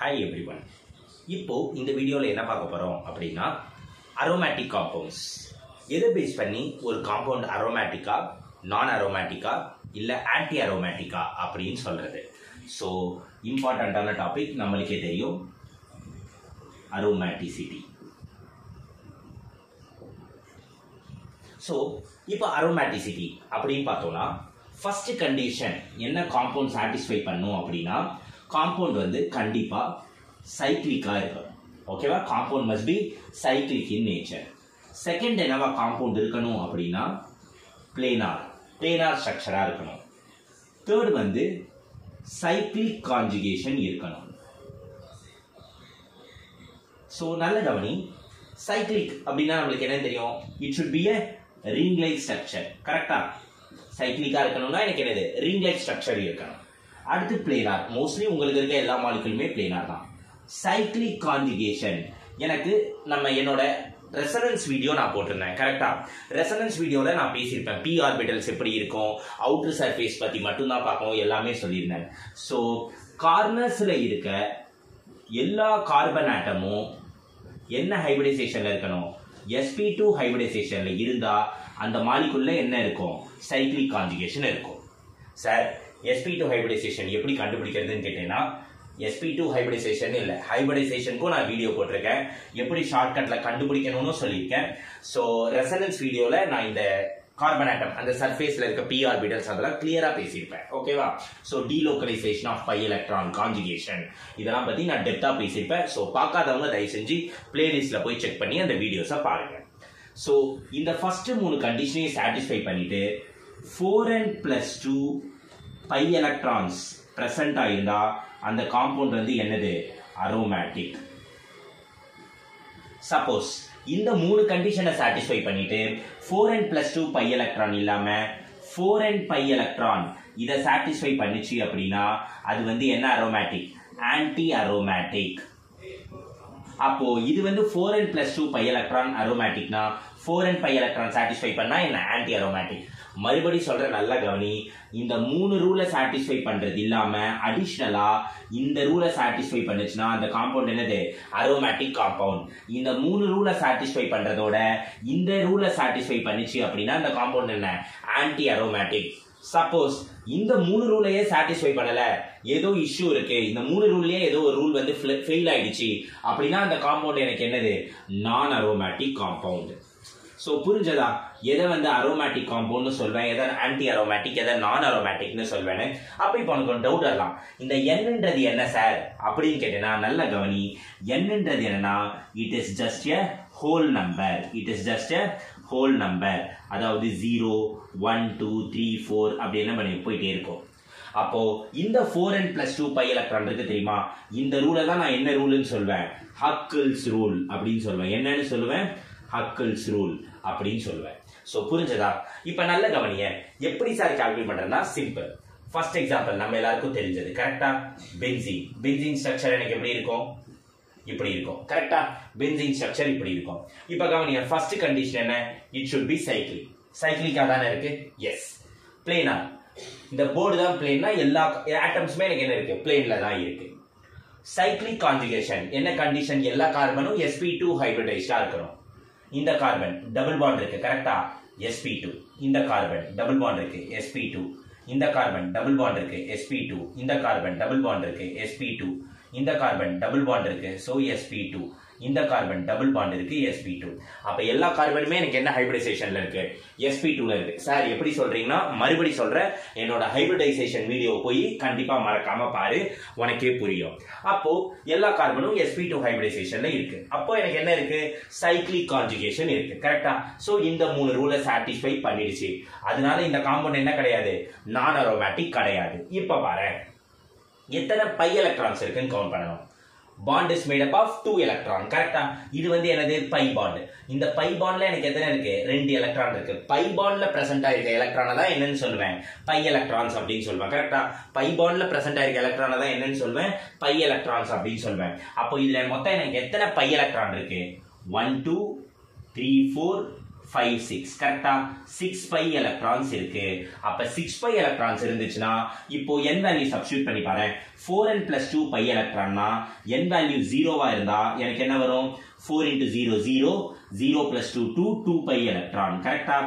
Hi every one இப்போ இந்த வீடியோவில் என்ன பார்க்க போகிறோம் அப்படின்னா அரோமேட்டிக் காம்பவுண்ட்ஸ் எதை பேஸ் பண்ணி ஒரு காம்பவுண்ட் அரோமேட்டிக்கா நான் அரோமேட்டிக்கா இல்லை ஆன்டி அரோமேட்டிக்கா அப்படின்னு சொல்கிறது ஸோ இம்பார்ட்டண்ட்டான டாபிக் நம்மளுக்கே தெரியும். அரோமேட்டிசிட்டி ஸோ இப்போ அரோமேட்டிசிட்டி அப்படின்னு பார்த்தோம்னா ஃபஸ்ட்டு கண்டிஷன் என்ன காம்பவுண்ட் சாட்டிஸ்ஃபை பண்ணும் அப்படின்னா காம்பவுண்ட் வந்து கண்டிப்பாக சைக்ளிக்காக இருக்கணும். ஓகேவா compound must be cyclic in nature second என்னவா காம்பவுண்ட் இருக்கணும் அப்படின்னா பிளேனார் பிளேனார் ஸ்ட்ரக்சராக இருக்கணும். தேர்ட் வந்து சைக்ளிக் கான்ஜுகேஷன் இருக்கணும். ஸோ நல்ல கவனி. சைக்ளிக் அப்படின்னா நம்மளுக்கு என்ன தெரியும்? It should be a ring like structure கரெக்டாக சைக்ளிக்காக இருக்கணும்னா எனக்கு என்னது? ரிங் like ஸ்ட்ரக்சர் இருக்கணும். அடுத்து பிளேனார் மோஸ்ட்லி உங்களுக்கு இருக்க எல்லா மாலிகுலுமே பிளேனார் தான். சைக்ளிக் கான்ஜுகேஷன் எனக்கு நம்ம என்னோட ரெசனன்ஸ் வீடியோ நான் போட்டிருந்தேன் கரெக்டாக ரெசனன்ஸ் வீடியோவில் நான் பேசியிருப்பேன். பி ஆர்பிட்டல்ஸ் எப்படி இருக்கும் அவுட்டர் சர்ஃபேஸ் பற்றி மட்டும்தான் பார்க்கணும் எல்லாமே சொல்லியிருந்தேன். ஸோ கார்னர்ஸில் இருக்க எல்லா கார்பன் ஆட்டமும் என்ன ஹைபிரிடைசேஷன்ல இருக்கணும்? எஸ்பி டூ ஹைபிரிடைசேஷன்ல இருந்தால் அந்த மாலிக்குள்ளே என்ன இருக்கும்? சைக்ளிக் கான்ஜுகேஷன் இருக்கும். சார் sp2 டூ ஹைபிரிடைசேஷன் எப்படி கண்டுபிடிக்கிறதுன்னு கேட்டீங்கன்னா sp2 டூ ஹைபிரிடைசேஷன் இல்லை. ஹைபிரிடைசேஷனுக்கும் நான் வீடியோ போட்டிருக்கேன். எப்படி ஷார்ட்கட்ல கண்டுபிடிக்கணும்னு சொல்லியிருக்கேன். ஸோ ரெசனன்ஸ் வீடியோவில் நான் இந்த கார்பன் ஆட்டம் அந்த சர்ஃபேஸ்ல இருக்க பி ஆர்பிட்டல்ஸ் அதெல்லாம் கிளியரா பேசியிருப்பேன். ஓகேவா so delocalisation of pi electron conjugation இதெல்லாம் பத்தி நான் டெப்தா பேசியிருப்பேன். ஸோ பார்க்காதவங்க தயவு செஞ்சு பிளேலிஸ்ட்ல போய் செக் பண்ணி அந்த வீடியோஸை பாருங்க. ஸோ இந்த ஃபர்ஸ்ட் மூணு கண்டிஷனையும் சாட்டிஸ்ஃபை பண்ணிட்டு four n plus two pi electrons present ஆயிருந்தா அந்த காம்பவுண்ட் வந்து என்னது? அரோமேட்டிக் சப்போஸ் இந்த மூணு கண்டிஷனை சாட்டிஸ்ஃபை பண்ணிட்டு four n plus two pi electron இல்லாம ஃபோர் அண்ட் பை எலக்ட்ரான் இதை சாட்டிஸ்ஃபை பண்ணிச்சு அப்படின்னா அது வந்து என்ன அரோமேட்டிக் ஆன்டி அரோமேட்டிக் அப்போ இது வந்து four n plus two pi electron அரோமேட்டிக்னா four n pi electron satisfy பண்ணா என்ன? ஆன்டி அரோமேட்டிக் மறுபடி சொல்ற நல்ல கவனி இந்த மூணு ரூலை சாட்டிஸ்ஃபை பண்றது இல்லாம அடிஷ்னலா இந்த ரூலை சாட்டிஸ்ஃபை பண்ணுச்சுன்னா அந்த காம்பவுண்ட் என்னது? அரோமேட்டிக் காம்பவுண்ட் இந்த மூணு ரூலை சாட்டிஸ்ஃபை பண்றதோட இந்த ரூலை சாட்டிஸ்ஃபை பண்ணுச்சு அப்படின்னா அந்த காம்பவுண்ட் என்ன? ஆன்டி அரோமேட்டிக் சப்போஸ் இந்த மூணு ரூலையே சாட்டிஸ்ஃபை பண்ணல? ஏதோ இஷ்யூ இருக்கு. இந்த மூணு ரூல்லயே ஏதோ ஒரு ரூல் வந்து ஃபெயில் ஆயிடுச்சு. அப்படின்னா அந்த காம்பவுண்ட் எனக்கு என்னது? நான் அரோமேட்டிக் காம்பவுண்ட் ஸோ புரிஞ்சதா? எதை வந்து அரோமேட்டிக் காம்பவுண்ட்னு சொல்வேன் எதை ஆன்டி அரோமேட்டிக் எதை நான் அரோமேட்டிக்னு சொல்வேன்னு அப்போ இப்போ உனக்கு ஒரு டவுட் வரலாம். இந்த என்னன்றது என்ன சார் அப்படின்னு கேட்டேன்னா நல்ல கவனி. என்னன்றது என்னன்னா it is just a whole number it is just a whole number அதாவது zero one two three four அப்படி என்ன பண்ணி போயிட்டே இருக்கும். அப்போ இந்த four n plus two pi electron இருக்கு தெரியுமா? இந்த ரூலை தான் நான் என்ன ரூல்னு சொல்வேன்? ஹக்கிள்ஸ் ரூல் அப்படின்னு சொல்வேன். என்னன்னு சொல்லுவேன்? ஹக்கிள்ஸ் ரூல் அப்படின்னு சொல்லுவேன். ஸோ புரிஞ்சதா? இப்போ நல்ல கவனிய எப்படி சார் கால்குலேட் பண்றதுன்னா சிம்பிள் ஃபர்ஸ்ட் எக்ஸாம்பிள் நம்ம எல்லாருக்கும் தெரிஞ்சது. கரெக்டா பென்சின் பென்சின் ஸ்ட்ரக்சர் எனக்கு எப்படி இருக்கும்? இப்படி இருக்கும். கரெக்டா பென்சின் ஸ்ட்ரக்சர் இப்படி இருக்கும். இப்போ கவனிய ஃபர்ஸ்ட் கண்டிஷன் என்ன? இட் ஷுட் பி சைக்கிளிக் சைக்கிளிக்காக தானே இருக்கு? எஸ் பிளேனா இந்த போர்டு தான் பிளேன்னா எல்லா ஆட்டம்ஸுமே எனக்கு என்ன இருக்கு? பிளேன்ல தான் இருக்கு. சைக்ளிக் கான்ஜுகேஷன் என்ன கண்டிஷன் எல்லா கார்பனும் sp2 டூ ஹைபிரிடைஸ்டா இருக்கணும். இந்த கார்பன் டபுள் பாண்ட் இருக்கு கரெக்டா sp2 டூ இந்த கார்பன் டபுள் பாண்ட் இருக்கு sp2 டூ இந்த கார்பன் டபுள் பாண்ட் இருக்கு sp2 டூ இந்த கார்பன் டபுள் பாண்ட் இருக்கு sp2 டூ இந்த கார்பன் டபுள் பாண்ட் இருக்கு ஸோ sp2 டூ இந்த கார்பன் டபுள் பாண்ட் இருக்கு sp2 டூ அப்ப எல்லா கார்பனுமே எனக்கு என்ன ஹைபிரிடைசேஷன்ல இருக்கு? Sp2 டூவில் இருக்கு. சார் எப்படி சொல்றீங்கன்னா மறுபடி சொல்றேன் என்னோட ஹைபிரிடைசேஷன் வீடியோ போய் கண்டிப்பா மறக்காம பாரு. உனக்கே புரியும். அப்போ எல்லா கார்பனும் sp2 டூ ஹைபிரிடைசேஷன்ல இருக்கு. அப்போ எனக்கு என்ன இருக்கு? சைக்ளிக் கான்ஜுகேஷன் இருக்கு. கரெக்டா சோ இந்த மூணு ரூலை சாட்டிஸ்ஃபை பண்ணிடுச்சு. அதனால இந்த காம்பவுண்ட் என்ன கிடையாது? நான் அரோமேட்டிக் கிடையாது. இப்ப பாரு எத்தனை பை எலக்ட்ரான்ஸ் இருக்குன்னு கவுண்ட் பண்ணணும்? Bond is made up of two electron கரெக்டா இது வந்து எனது பை பாண்ட் இந்த பை பாண்ட்ல எனக்கு எத்தனை இருக்கு? ரெண்டு எலக்ட்ரான் இருக்கு. பை பாண்ட்ல பிரசன்ட் ஆயிருக்க எலக்ட்ரானை தான் என்னன்னு சொல்லுவேன். பை எலக்ட்ரான்ஸ் அப்படின்னு சொல்லுவேன். கரெக்டா பை பாண்ட்ல பிரசன்ட் ஆயிருக்க எலக்ட்ரானை தான் என்னன்னு சொல்லுவேன். பை எலக்ட்ரான்ஸ் அப்படின்னு சொல்லுவேன். அப்போ இதுல மொத்தம் எனக்கு எத்தனை பை எலக்ட்ரான் இருக்கு? One two three four five six கரெக்டாக சிக்ஸ் ஃபைவ் எலக்ட்ரான்ஸ் இருக்கு. அப்போ சிக்ஸ் ஃபைவ் எலக்ட்ரான்ஸ் இருந்துச்சுன்னா இப்போ என் வேல்யூ சப்ஸ்டியூட் பண்ணி பாரு four n plus two pi எலக்ட்ரான்னா என் வேல்யூ ஜீரோவாக இருந்தால் எனக்கு என்ன வரும்? Four into zero zero zero plus two two two pi electron கரெக்டாக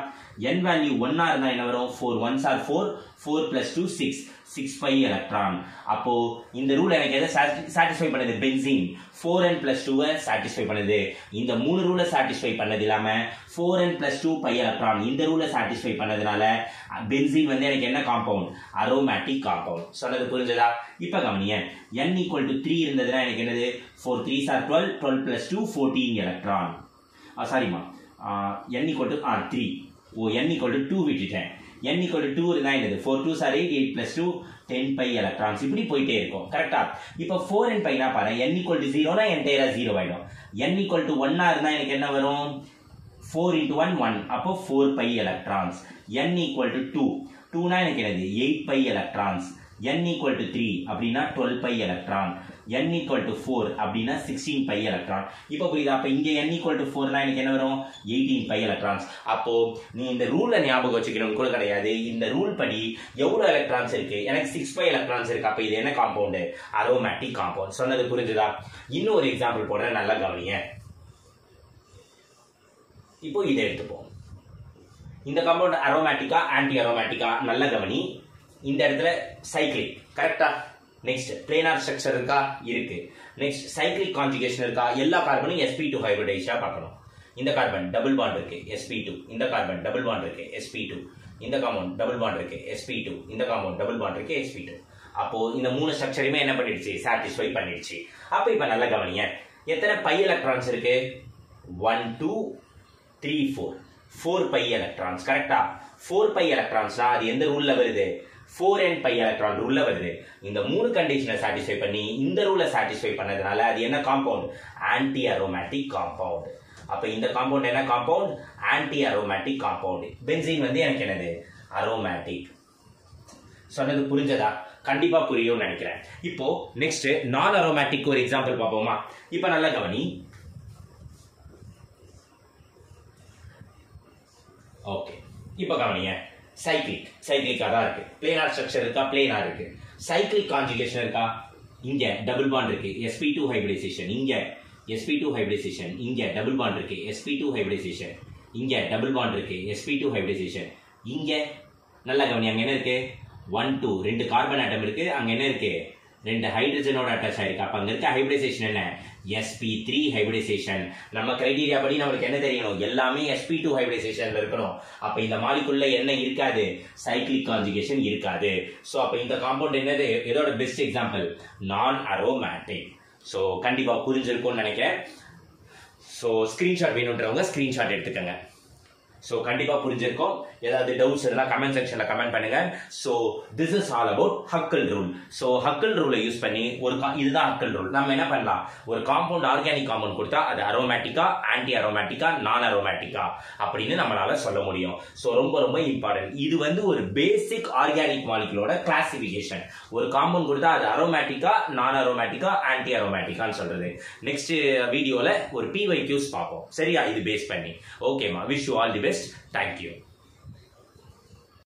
என் வேல்யூ ஒன்னா இருந்தா என்ன வரும்? Four ones are four four plus two six six pi electron அப்போ இந்த ரூல் எனக்கு எதை சாட்டிஸ்ஃபை பண்ணுது? பென்சின் ஃபோர் அண்ட் பிளஸ் டூவை சாட்டிஸ்ஃபை பண்ணுது. இந்த மூணு ரூலை சாட்டிஸ்ஃபை பண்ணது இல்லாமல் four n plus two pi electron இந்த ரூலை சாட்டிஸ்ஃபை பண்ணதுனால பென்சின் வந்து எனக்கு என்ன காம்பவுண்ட் அரோமேட்டிக் காம்பவுண்ட் சொன்னது புரிஞ்சதா? இப்போ கவனிய n ஈக்குவல் டு த்ரீ இருந்ததுன்னா எனக்கு என்னது? Four three sir twelve twelve plus two fourteen electron சாரிம்மா n equal to ah three oh n equal to two விட்டுட்டேன். என் ஈக்குவல் டூ இருந்தால் என்னது? Four two sir eight eight plus two ten pi electrons இப்படி போயிட்டே இருக்கும். கரெக்டா இப்போ four and பைனா பாரு என் ஈக்குவல் டு ஜீரோனா என்டையரா ஜீரோ ஆகிடும் என் ஈக்குவல் டு ஒன்னா இருந்தால் எனக்கு என்ன வரும்? ஃபோர் இன்ட்டு ஒன் ஒன் அப்போ four pi electrons n equal to two டூனா எனக்கு என்னது? Eight pi electrons n equal to three அப்படின்னா twelve pi electron n equal to four அப்படின்னா சிக்ஸ்டீன் பை எலக்ட்ரான் இப்போ புரியுதா? அப்போ இங்கே n ஈக்குவல் டு ஃபோர்னா எனக்கு என்ன வரும்? எயிட்டீன் பை எலக்ட்ரான்ஸ் அப்போ நீ இந்த ரூலை ஞாபகம் வச்சுக்கணும். கூட கிடையாது. இந்த ரூல் படி எவ்வளோ எலக்ட்ரான்ஸ் இருக்கு? எனக்கு சிக்ஸ் பை எலக்ட்ரான்ஸ் இருக்கு. அப்போ இது என்ன காம்பவுண்டு அரோமேட்டிக் காம்பவுண்ட் சொன்னது புரிஞ்சுதா? இன்னும் ஒரு எக்ஸாம்பிள் போடுறேன். நல்லா கவனிங்க. இப்போ இதை எடுத்துப்போம். இந்த காம்பவுண்ட் அரோமேட்டிக்கா ஆன்டி அரோமேட்டிக்கா நல்ல கவனி. இந்த இடத்துல சைக்கிளிக் கரெக்டா நெக்ஸ்ட் பிளேனார் ஸ்ட்ரக்சர் இருக்கா? இருக்கு. நெக்ஸ்ட் சைக்கிளிக் கான்ஜுகேஷன் இருக்கா? எல்லா கார்பனும் எஸ்பி டூ ஹைபிரிடைஸா பார்க்கணும். இந்த கார்பன் டபுள் பாண்ட் இருக்கு எஸ்பி டூ இந்த கார்பன் டபுள் பாண்ட் இருக்கு எஸ்பி டூ இந்த காம்பவுண்ட் டபுள் பாண்ட் இருக்கு எஸ்பி டூ இந்த காம்பவுண்ட் டபுள் பாண்ட் இருக்கு எஸ்பி டூ அப்போ இந்த மூணு ஸ்ட்ரக்சரையுமே என்ன பண்ணிடுச்சு? சாட்டிஸ்ஃபை பண்ணிடுச்சு. அப்போ இப்போ நல்லா கவனிங்க. எத்தனை பை எலக்ட்ரான்ஸ் இருக்கு? One two three four four pi electrons கரெக்டா ஃபோர் பை எலக்ட்ரான்ஸ்னா அது எந்த ரூல்ல வருது? ஃபோர் என் பை எலக்ட்ரான் ரூல்ல வருது. இந்த மூணு கண்டிஷனை சாட்டிஸ்ஃபை பண்ணி இந்த ரூலை சாட்டிஸ்ஃபை பண்ணதுனால அது என்ன காம்பவுண்ட் ஆன்டி அரோமேட்டிக் காம்பவுண்ட் அப்போ இந்த காம்பவுண்ட் என்ன compound anti aromatic compound benzene வந்து எனக்கு என்னது? அரோமேட்டிக் சொன்னது புரிஞ்சதா? கண்டிப்பாக புரியும்னு நினைக்கிறேன். இப்போ நெக்ஸ்ட் நான் அரோமேட்டிக் ஒரு எக்ஸாம்பிள் பார்ப்போமா? இப்போ நல்லா கவனி. ஓகே இப்போ கவனிங்க. சைக்ளிக் சைக்ளிக்காக தான் இருக்கு. பிளேனார் ஸ்ட்ரக்சர் இருக்கா? பிளேனாக இருக்கு. சைக்ளிக் கான்ஜுகேஷன் இருக்கா? இங்கே டபுள் பாண்ட் இருக்கு. எஸ்பி டூ ஹைபிரிடைசேஷன் இங்கே எஸ்பி டூ ஹைபிரிடைசேஷன் இங்கே டபுள் பாண்ட் இருக்கு. எஸ்பி டூ ஹைபிரிடைசேஷன் இங்கே டபுள் பாண்ட் இருக்கு. எஸ்பி டூ ஹைபிரிடைசேஷன் இங்கே நல்லா கவனி அங்கே என்ன இருக்கு? ஒன் டூ ரெண்டு கார்பன் ஆட்டம் இருக்கு. அங்கே என்ன இருக்கு? ரெண்டு ஹைட்ரஜனோட அட்டாச் ஆயிருக்கு. அப்ப அங்க இருக்க ஹைபிரிடைசேஷன் என்ன? எஸ்பி த்ரீ ஹைபிரிடைசேஷன் நம்ம கிரைடீரியா படி நம்மளுக்கு என்ன தெரியணும்? எல்லாமே எஸ்பி டூ ஹைபிரிடைசேஷன்ல இருக்கணும். அப்ப இந்த மாலிக்குள்ள என்ன இருக்காது? சைக்ளிக் கான்ஜுகேஷன் இருக்காது. சோ அப்ப இந்த காம்பவுண்ட் என்னது? இதோட பெஸ்ட் எக்ஸாம்பிள் நான் அரோமேட்டிக் சோ கண்டிப்பா புரிஞ்சிருக்கும்னு நினைக்கிறேன். ஸோ ஸ்க்ரீன்ஷாட் வேணுன்றவங்க ஸ்க்ரீன்ஷாட் எடுத்துக்கோங்க. ஸோ கண்டிப்பாக புரிஞ்சிருக்கும். ஏதாவது டவுட்ஸ் இருந்தால் கமெண்ட் செக்ஷனில் கமெண்ட் பண்ணுங்க. So this is all about Huckel rule so Huckel ரூலை யூஸ் பண்ணி ஒரு கா- இதுதான் ஹக்கல் ரூல் நம்ம என்ன பண்ணலாம்? ஒரு காம்பவுண்ட் ஆர்கானிக் காம்பவுண்ட் கொடுத்தா அது அரோமேட்டிக்கா ஆன்டி அரோமேட்டிக்கா நான் அரோமேட்டிக்கா அப்படின்னு நம்மளால சொல்ல முடியும். ஸோ ரொம்ப ரொம்ப இம்பார்ட்டன்ட் இது வந்து ஒரு பேசிக் ஆர்கானிக் மாலிகுலோட கிளாசிஃபிகேஷன் ஒரு காம்பவுண்ட் கொடுத்தா அது அரோமேட்டிக்கா நான் அரோமேட்டிக்கா ஆன்டி அரோமேட்டிக்கான்னு சொல்றது நெக்ஸ்ட் வீடியோவில் ஒரு பிவை கியூஸ் பார்ப்போம். சரியா? இது பேஸ் பண்ணி. ஓகேமா wish you all the best best. Thank you.